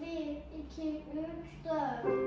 Bir, iki, üç, dört.